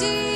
do